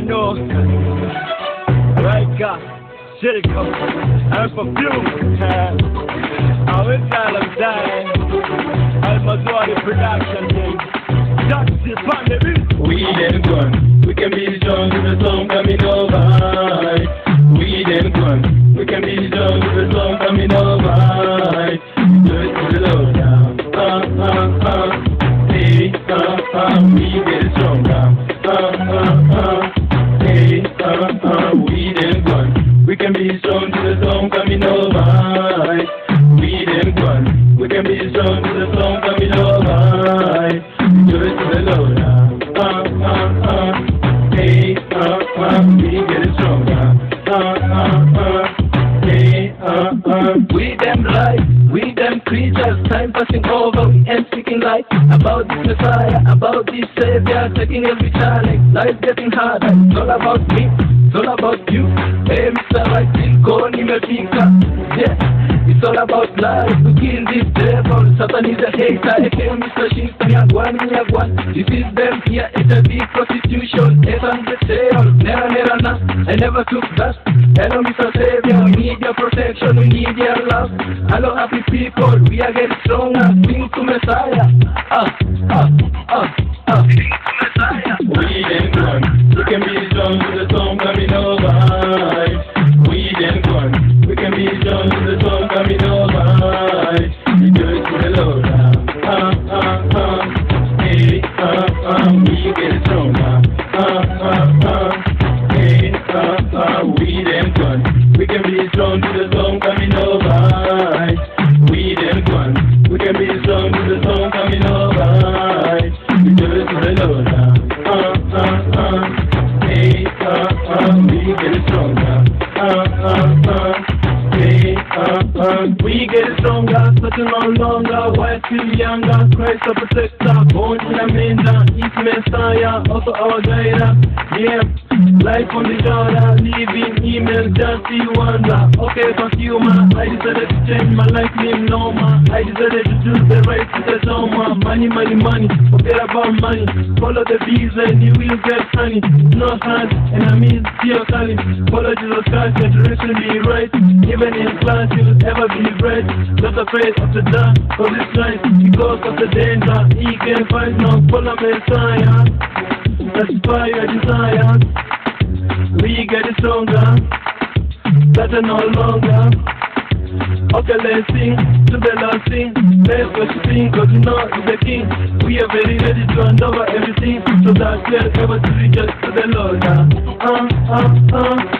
know. Right, God. Shit. I'm perfume. I'm with all I'm dying. I'm a production thing. On the beat. We can be strong to the song coming over. We them gone. We can be strong to the song coming over. Do it to the Lord now. Uh, uh, uh. Hey, uh, uh. We get it stronger. Uh, uh, uh. Hey, uh, uh. We them light, we them creatures, time passing over, we ain't speaking light about this Messiah, about this Savior, taking every challenge, life getting harder, it's all about me, it's all about you, hey Mr. Right, go nimefika, yeah, it's all about life, to kill this devil, Satan is a hater, aka Mr. Shinsta, Nyagwan, Nyagwan, this is them here, it's a big prostitution, it's on the sale, nera nera na, I never took that, hello Mr. Savior, we need your protection, we need your love. Hello, happy people, we are getting stronger. Sing to Messiah. Ah, ah. Sing to Messiah. We them gone. We can be strong the. While still younger, Christ our protector, born in a manger, He's Messiah, also our guide. Yeah, life on the Jordan, living email, just see wonder. Okay, consumer, I decided to change my life name, no man. I decided to do the right to the doma. Money, money, money, forget about money. Follow the bees and you will get honey. No hand, and I mean, see your calling. Follow Jesus Christ and direction be right. Even in class, you'll ever be right. Not afraid of the dark, cause it's light. Because of the danger, he can fight now. Follow Messiah. Satisfy your desire. We get stronger. Better no longer. Okay, let's sing to the Lord sing. Let's go sing, cause you know he's the king. We are very ready to hand over everything. So that we're ever to reach us to the Lord. now. Uh, uh, uh,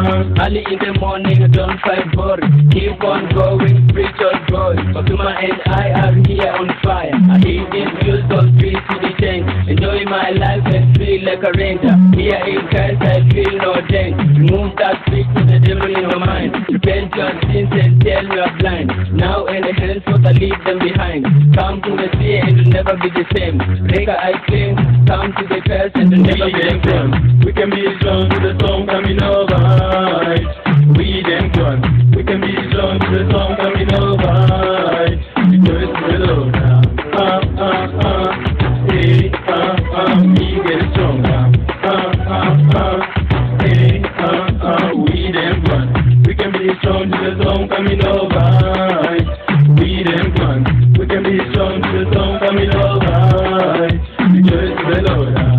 Early in the morning, don't fight boring. Keep on going, preach on God. Fakuma and I are here on fire. I hear these views on streets to the change. Enjoy my life and feel like a ranger. Here in Christ, I feel no change. Remove that speak to the devil in your mind. Repent your sins and tell you are blind. Now in the hands what I leave them behind. Come to the sea and you'll never be the same. Breaker I claim, come to the first and you'll never be the same. We can be strong strong to the song coming over. We them one. We can be strong to the song coming over. We just the Lord.